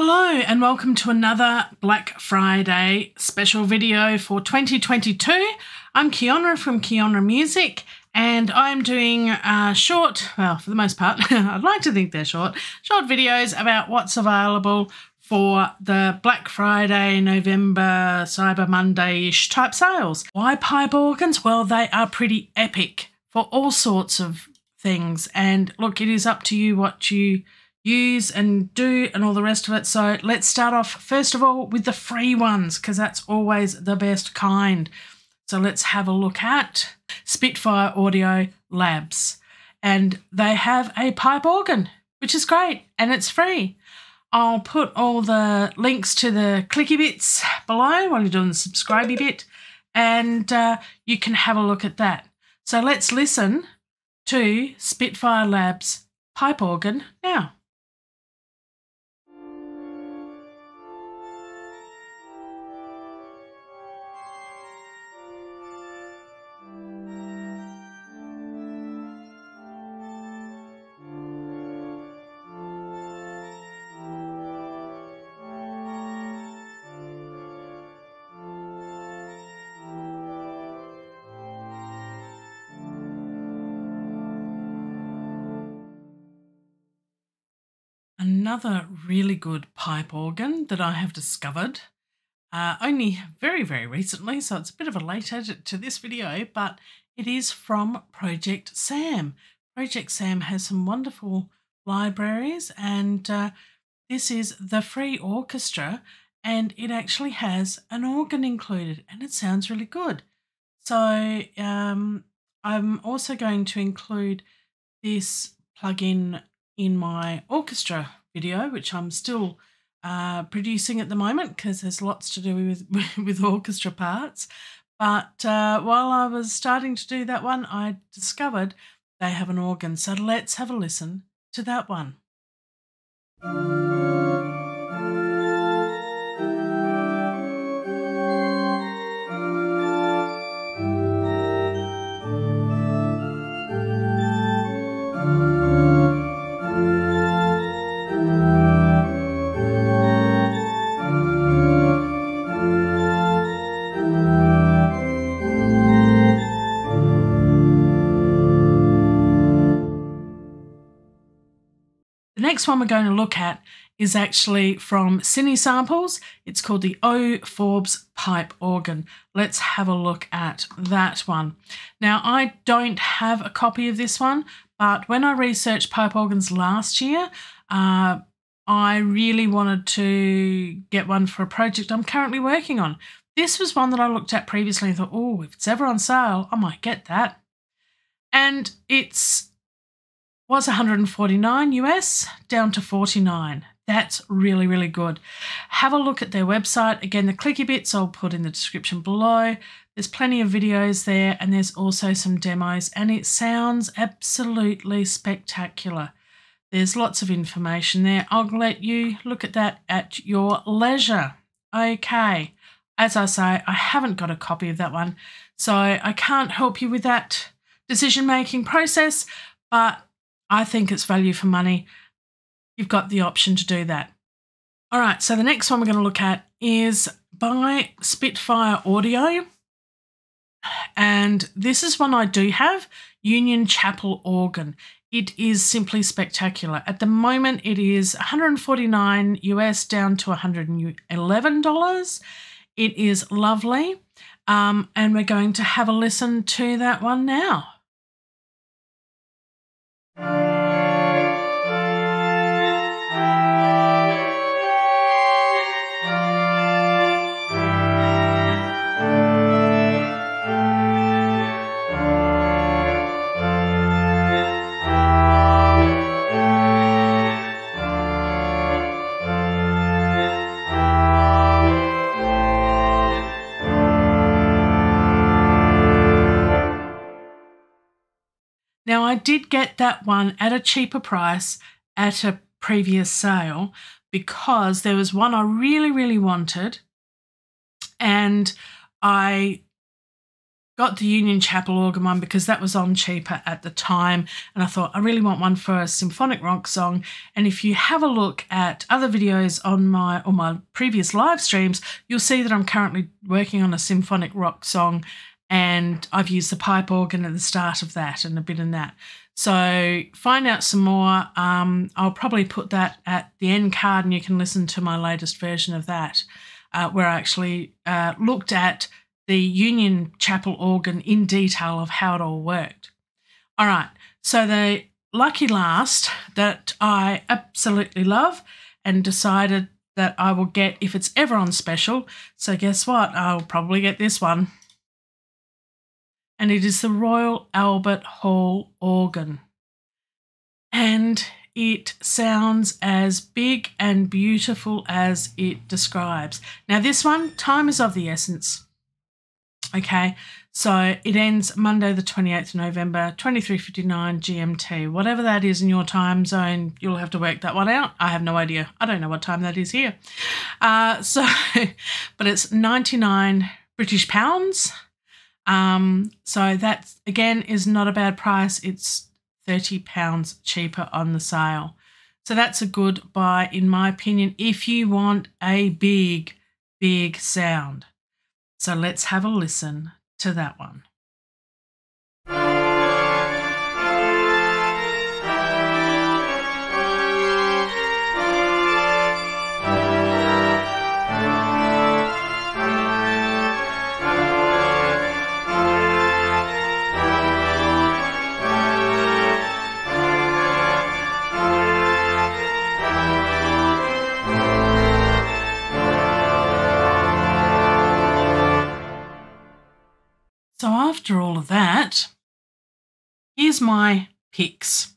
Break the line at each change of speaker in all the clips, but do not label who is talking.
Hello and welcome to another Black Friday special video for 2022. I'm Keeonra from Keeonra Music and I'm doing a short, well for the most part, I'd like to think they're short, short videos about what's available for the Black Friday, November, Cyber Monday-ish type sales. Why pipe organs? Well, they are pretty epic for all sorts of things and look, it is up to you what you use and do and all the rest of it. So let's start off first of all with the free ones because that's always the best kind. So let's have a look at Spitfire Audio Labs. And they have a pipe organ, which is great and it's free. I'll put all the links to the clicky bits below while you're doing the subscribey bit and uh, you can have a look at that. So let's listen to Spitfire Labs pipe organ now. Another really good pipe organ that I have discovered, uh, only very, very recently, so it's a bit of a late edit to this video, but it is from Project Sam. Project Sam has some wonderful libraries, and uh, this is the free orchestra, and it actually has an organ included, and it sounds really good. So um, I'm also going to include this plugin in my orchestra video, which I'm still uh, producing at the moment because there's lots to do with, with orchestra parts. But uh, while I was starting to do that one, I discovered they have an organ. So let's have a listen to that one. Next one we're going to look at is actually from Cinesamples. It's called the O Forbes Pipe Organ. Let's have a look at that one. Now, I don't have a copy of this one, but when I researched pipe organs last year, uh, I really wanted to get one for a project I'm currently working on. This was one that I looked at previously and thought, oh, if it's ever on sale, I might get that. And it's was 149 US down to 49. That's really, really good. Have a look at their website. Again, the clicky bits I'll put in the description below. There's plenty of videos there and there's also some demos and it sounds absolutely spectacular. There's lots of information there. I'll let you look at that at your leisure. Okay. As I say, I haven't got a copy of that one, so I can't help you with that decision making process, but I think it's value for money. You've got the option to do that. All right, so the next one we're going to look at is by Spitfire Audio. And this is one I do have Union Chapel Organ. It is simply spectacular. At the moment, it is 149 US down to 111 dollars. It is lovely, um, and we're going to have a listen to that one now. I did get that one at a cheaper price at a previous sale because there was one I really, really wanted. And I got the Union Chapel organ one because that was on cheaper at the time. And I thought, I really want one for a symphonic rock song. And if you have a look at other videos on my or my previous live streams, you'll see that I'm currently working on a symphonic rock song and I've used the pipe organ at the start of that and a bit in that. So find out some more. Um, I'll probably put that at the end card and you can listen to my latest version of that, uh, where I actually uh, looked at the Union Chapel organ in detail of how it all worked. All right, so the lucky last that I absolutely love and decided that I will get if it's ever on special. So, guess what? I'll probably get this one. And it is the Royal Albert Hall organ. And it sounds as big and beautiful as it describes. Now, this one, time is of the essence. Okay, so it ends Monday, the 28th of November, 2359 GMT. Whatever that is in your time zone, you'll have to work that one out. I have no idea. I don't know what time that is here. Uh, so, but it's 99 British pounds. Um, so that again is not a bad price. It's 30 pounds cheaper on the sale. So that's a good buy, in my opinion, if you want a big, big sound. So let's have a listen to that one. After all of that, here's my picks.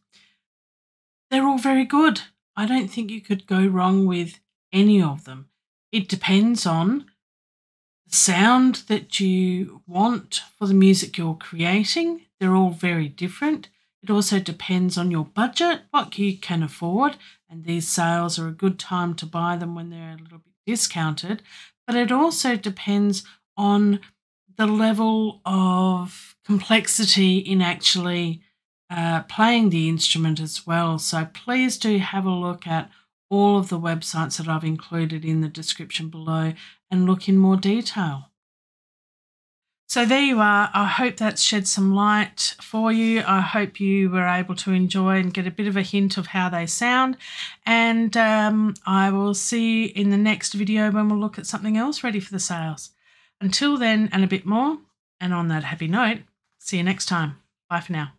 They're all very good. I don't think you could go wrong with any of them. It depends on the sound that you want for the music you're creating. They're all very different. It also depends on your budget, what you can afford, and these sales are a good time to buy them when they're a little bit discounted. But it also depends on the level of complexity in actually uh, playing the instrument as well. So please do have a look at all of the websites that I've included in the description below and look in more detail. So there you are. I hope that's shed some light for you. I hope you were able to enjoy and get a bit of a hint of how they sound. And um, I will see you in the next video when we'll look at something else ready for the sales. Until then, and a bit more, and on that happy note, see you next time. Bye for now.